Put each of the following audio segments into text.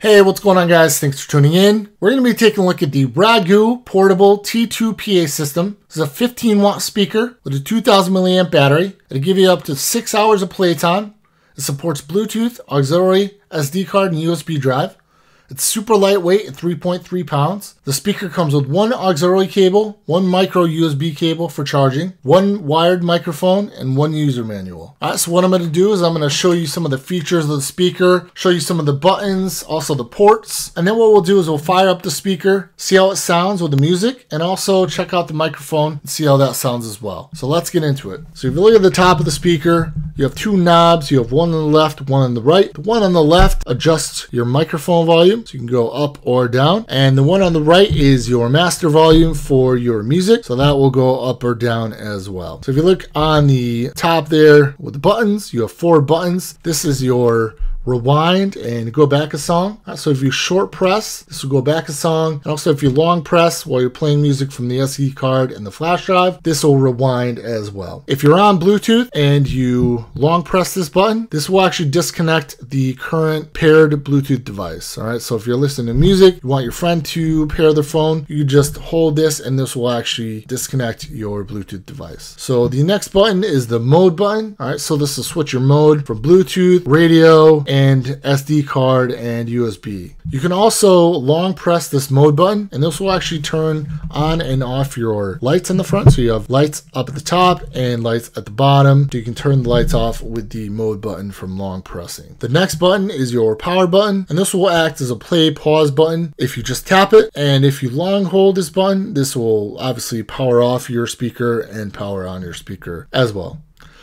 Hey, what's going on guys? Thanks for tuning in. We're going to be taking a look at the Ragu Portable T2 PA system. This is a 15 watt speaker with a 2000 milliamp battery. It'll give you up to 6 hours of playtime. It supports Bluetooth, auxiliary, SD card, and USB drive. It's super lightweight at 3.3 pounds. The speaker comes with one auxiliary cable, one micro USB cable for charging, one wired microphone, and one user manual. All right, so what I'm going to do is I'm going to show you some of the features of the speaker, show you some of the buttons, also the ports, and then what we'll do is we'll fire up the speaker, see how it sounds with the music, and also check out the microphone and see how that sounds as well. So let's get into it. So if you look at the top of the speaker, you have two knobs. You have one on the left, one on the right. The one on the left adjusts your microphone volume volume. So you can go up or down. And the one on the right is your master volume for your music. So that will go up or down as well. So if you look on the top there with the buttons, you have four buttons. This is your rewind and go back a song. Uh, so if you short press, this will go back a song. And also if you long press while you're playing music from the SD card and the flash drive, this will rewind as well. If you're on Bluetooth and you long press this button, this will actually disconnect the current paired Bluetooth device. All right, so if you're listening to music, you want your friend to pair their phone, you just hold this and this will actually disconnect your Bluetooth device. So the next button is the mode button. All right, so this will switch your mode from Bluetooth, radio, and SD card and USB. You can also long press this mode button and this will actually turn on and off your lights in the front. So you have lights up at the top and lights at the bottom. So you can turn the lights off with the mode button from long pressing. The next button is your power button and this will act as a play pause button if you just tap it. And if you long hold this button, this will obviously power off your speaker and power on your speaker as well.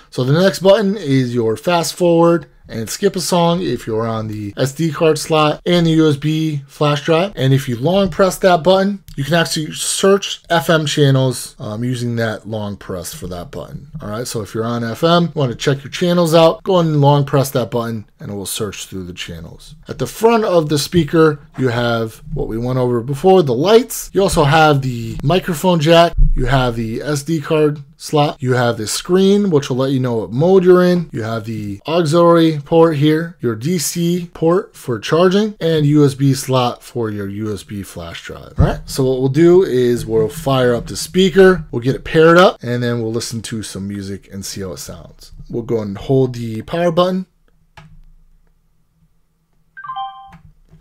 So the next button is your fast forward and skip a song if you're on the SD card slot and the USB flash drive. And if you long press that button, you can actually search FM channels um, using that long press for that button. All right, so if you're on FM, want to check your channels out, go and long press that button and it will search through the channels. At the front of the speaker, you have what we went over before, the lights. You also have the microphone jack. You have the SD card slot. You have the screen, which will let you know what mode you're in. You have the auxiliary port here, your DC port for charging, and USB slot for your USB flash drive. All right, so what we'll do is we'll fire up the speaker, we'll get it paired up, and then we'll listen to some music and see how it sounds. We'll go and hold the power button.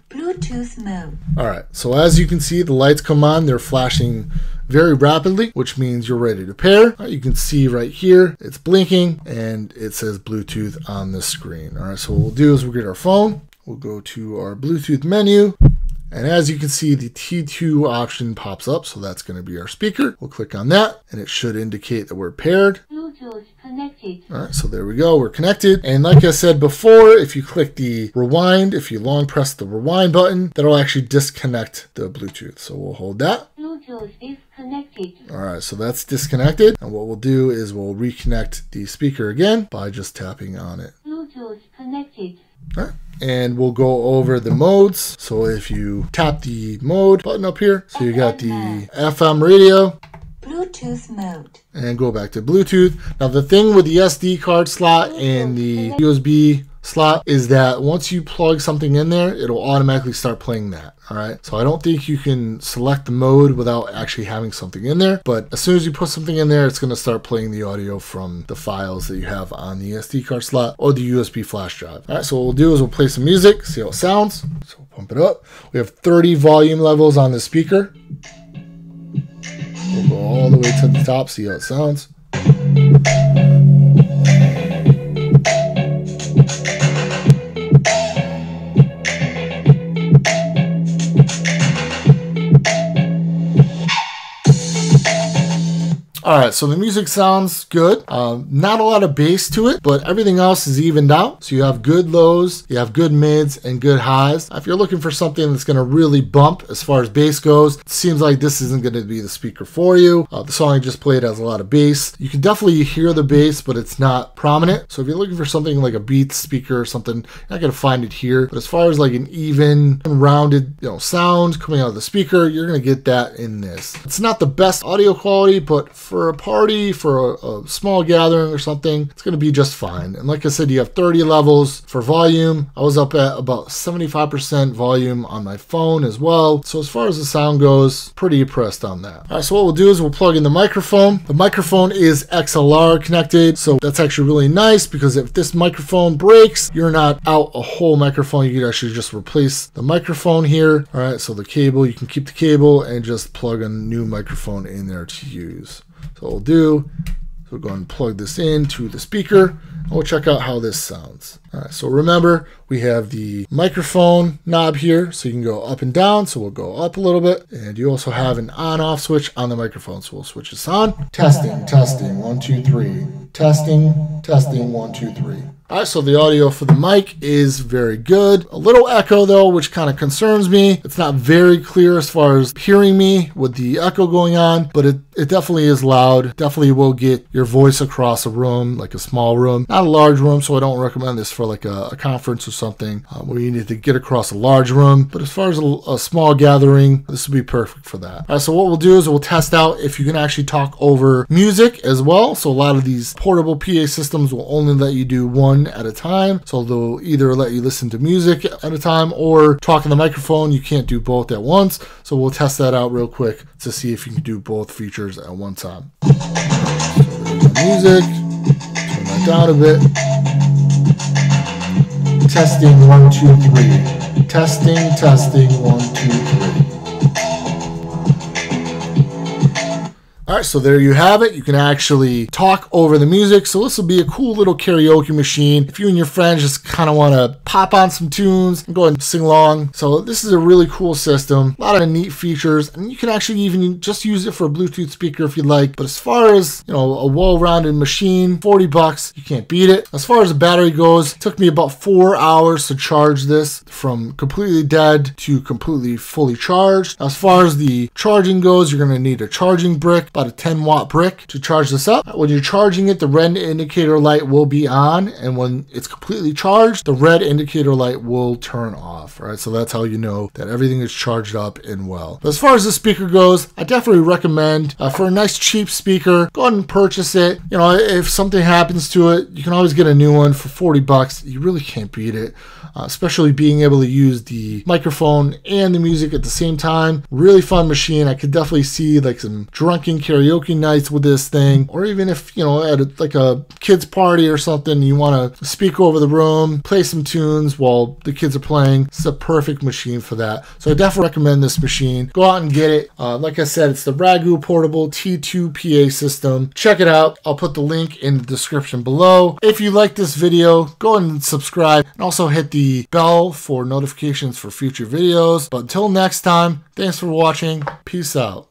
Bluetooth mode. All right, so as you can see, the lights come on, they're flashing very rapidly, which means you're ready to pair. Right, you can see right here, it's blinking and it says Bluetooth on the screen. All right, so what we'll do is we'll get our phone, we'll go to our Bluetooth menu, and as you can see, the T2 option pops up, so that's going to be our speaker. We'll click on that, and it should indicate that we're paired. Bluetooth connected. All right, so there we go. We're connected. And like I said before, if you click the rewind, if you long press the rewind button, that'll actually disconnect the Bluetooth. So we'll hold that. Bluetooth is connected. All right, so that's disconnected. And what we'll do is we'll reconnect the speaker again by just tapping on it. Bluetooth connected. All right. And we'll go over the modes. So if you tap the mode button up here, so you got the FM radio, Bluetooth mode. and go back to Bluetooth. Now the thing with the SD card slot and the USB slot is that once you plug something in there, it'll automatically start playing that. All right. So I don't think you can select the mode without actually having something in there. But as soon as you put something in there, it's going to start playing the audio from the files that you have on the SD card slot or the USB flash drive. All right. So what we'll do is we'll play some music, see how it sounds. So we'll pump it up. We have 30 volume levels on the speaker. We'll go all the way to the top, see how it sounds. All right, so the music sounds good. Um, not a lot of bass to it, but everything else is evened out. So you have good lows, you have good mids, and good highs. If you're looking for something that's going to really bump as far as bass goes, it seems like this isn't going to be the speaker for you. Uh, the song I just played has a lot of bass. You can definitely hear the bass, but it's not prominent. So if you're looking for something like a Beats speaker or something, you're not to find it here. But as far as like an even, rounded, you know, sound coming out of the speaker, you're to get that in this. It's not the best audio quality, but for for a party, for a, a small gathering or something, it's going to be just fine. And like I said, you have 30 levels for volume. I was up at about 75% volume on my phone as well. So as far as the sound goes, pretty impressed on that. All right, so what we'll do is we'll plug in the microphone. The microphone is XLR connected, so that's actually really nice because if this microphone breaks, you're not out a whole microphone. You can actually just replace the microphone here. All right, so the cable, you can keep the cable and just plug a new microphone in there to use. So we'll do, so we'll go and plug this into the speaker and we'll check out how this sounds. All right, so remember we have the microphone knob here, so you can go up and down. So we'll go up a little bit, and you also have an on-off switch on the microphone. So we'll switch this on. Testing, testing, one, two, three. Testing, testing, one, two, three. All right, so the audio for the mic is very good. A little echo though, which kind of concerns me. It's not very clear as far as hearing me with the echo going on, but it, it definitely is loud. Definitely will get your voice across a room, like a small room. Not a large room, so I don't recommend this for like a, a conference or something uh, where you need to get across a large room. But as far as a, a small gathering, this would be perfect for that. All right, so what we'll do is we'll test out if you can actually talk over music as well. So a lot of these portable PA systems will only let you do one at a time. So they'll either let you listen to music at a time or talk in the microphone. You can't do both at once. So we'll test that out real quick to see if you can do both features at one time. Music, turn that down a bit. Testing one, two, three. Testing, testing, one, two, three. All right, so there you have it. You can actually talk over the music. So this will be a cool little karaoke machine. If you and your friends just kind of want to pop on some tunes and go and sing along. So this is a really cool system. A lot of neat features, and you can actually even just use it for a Bluetooth speaker if you'd like. But as far as you know, a well-rounded machine, 40 bucks, you can't beat it. As far as the battery goes, took me about four hours to charge this from completely dead to completely fully charged. As far as the charging goes, you're going to need a charging brick about a 10 watt brick to charge this up. When you're charging it, the red indicator light will be on, and when it's completely charged, the red indicator light will turn off. Right, so that's how you know that everything is charged up and well. But as far as the speaker goes, I definitely recommend uh, for a nice cheap speaker, go ahead and purchase it. You know, if something happens to it, you can always get a new one for 40 bucks. You really can't beat it. Uh, especially being able to use the microphone and the music at the same time. Really fun machine. I could definitely see like some drunken karaoke nights with this thing, or even if you know at a, like a kids party or something, you want to speak over the room, play some tunes while the kids are playing. It's a perfect machine for that. So I definitely recommend this machine. Go out and get it. Uh, like I said, it's the Ragu Portable T2 PA system. Check it out. I'll put the link in the description below. If you like this video, go and subscribe and also hit the bell for notifications for future videos. But until next time, thanks for watching. Peace out.